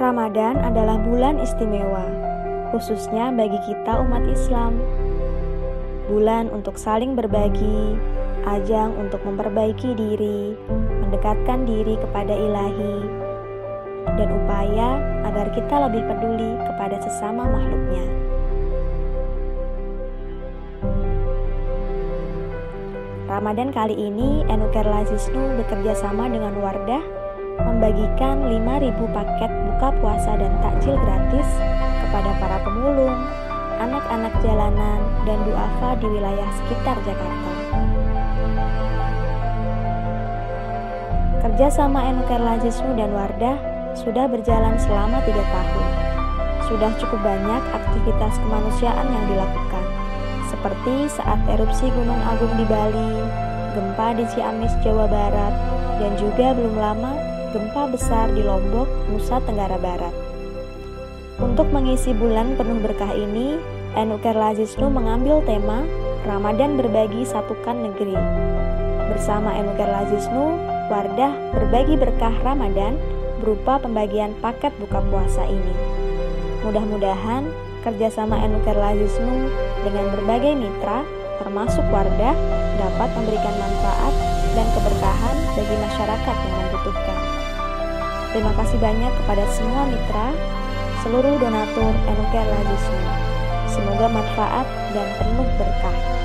Ramadan adalah bulan istimewa, khususnya bagi kita umat Islam. Bulan untuk saling berbagi, ajang untuk memperbaiki diri, mendekatkan diri kepada ilahi, dan upaya agar kita lebih peduli kepada sesama makhluknya. Ramadan kali ini Enuker Lazisnu bekerja sama dengan Wardah membagikan 5.000 paket buka puasa dan takjil gratis kepada para pemulung, anak-anak jalanan, dan duafa di wilayah sekitar Jakarta. Kerjasama Enuker Lazisnu dan Wardah sudah berjalan selama tiga tahun. Sudah cukup banyak aktivitas kemanusiaan yang dilakukan seperti saat erupsi Gunung Agung di Bali, gempa di Ciamis, Jawa Barat, dan juga belum lama gempa besar di Lombok, Nusa Tenggara Barat. Untuk mengisi bulan penuh berkah ini, Enuker Lazisnu mengambil tema Ramadan Berbagi Satukan Negeri. Bersama Enuker Lazisnu, Wardah berbagi berkah Ramadan berupa pembagian paket buka puasa ini. Mudah-mudahan kerjasama Enuker Lazisnu dengan berbagai mitra, termasuk Wardah, dapat memberikan manfaat dan keberkahan bagi masyarakat yang membutuhkan. Terima kasih banyak kepada semua mitra, seluruh donatur Enuker Lazisnu. Semoga manfaat dan penuh berkah.